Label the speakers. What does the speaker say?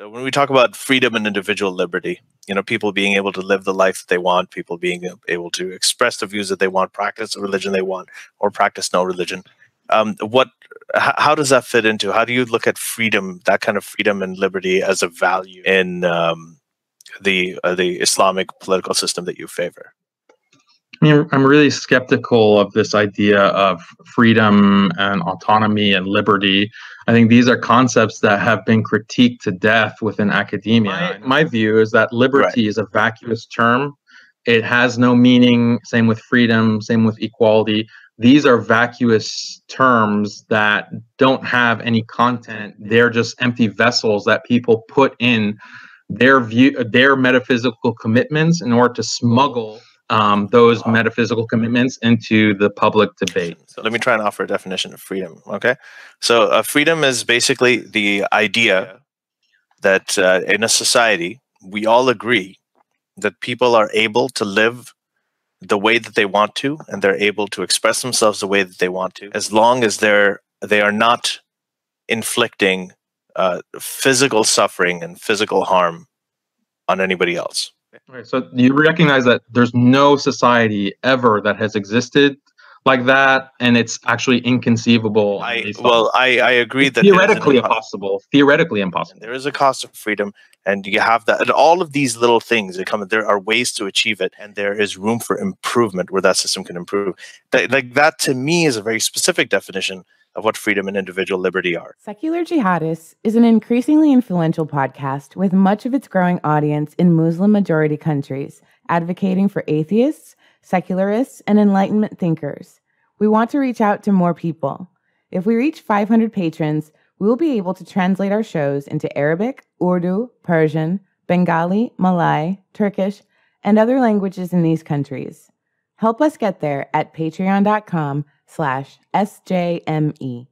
Speaker 1: uh, when we talk about freedom and individual liberty, you know, people being able to live the life that they want, people being able to express the views that they want, practice the religion they want, or practice no religion. Um, what, how does that fit into? How do you look at freedom, that kind of freedom and liberty, as a value in um, the uh, the Islamic political system that you favor?
Speaker 2: I mean, I'm really skeptical of this idea of freedom and autonomy and liberty. I think these are concepts that have been critiqued to death within academia. My, my view is that liberty right. is a vacuous term. It has no meaning. Same with freedom, same with equality. These are vacuous terms that don't have any content. They're just empty vessels that people put in their view, their metaphysical commitments in order to smuggle um, those metaphysical commitments into the public debate.
Speaker 1: So let me try and offer a definition of freedom. Okay, so uh, freedom is basically the idea that uh, in a society we all agree that people are able to live the way that they want to, and they're able to express themselves the way that they want to, as long as they're they are not inflicting uh, physical suffering and physical harm on anybody else.
Speaker 2: Right. So you recognize that there's no society ever that has existed like that, and it's actually inconceivable.
Speaker 1: I well, I, I agree that
Speaker 2: theoretically impossible. Theoretically impossible.
Speaker 1: There is a cost of freedom, and you have that. And all of these little things that come. There are ways to achieve it, and there is room for improvement where that system can improve. That, like that to me is a very specific definition of what freedom and individual liberty are.
Speaker 3: Secular Jihadists is an increasingly influential podcast with much of its growing audience in Muslim majority countries, advocating for atheists, secularists, and Enlightenment thinkers. We want to reach out to more people. If we reach 500 patrons, we will be able to translate our shows into Arabic, Urdu, Persian, Bengali, Malay, Turkish, and other languages in these countries. Help us get there at patreon.com slash SJME.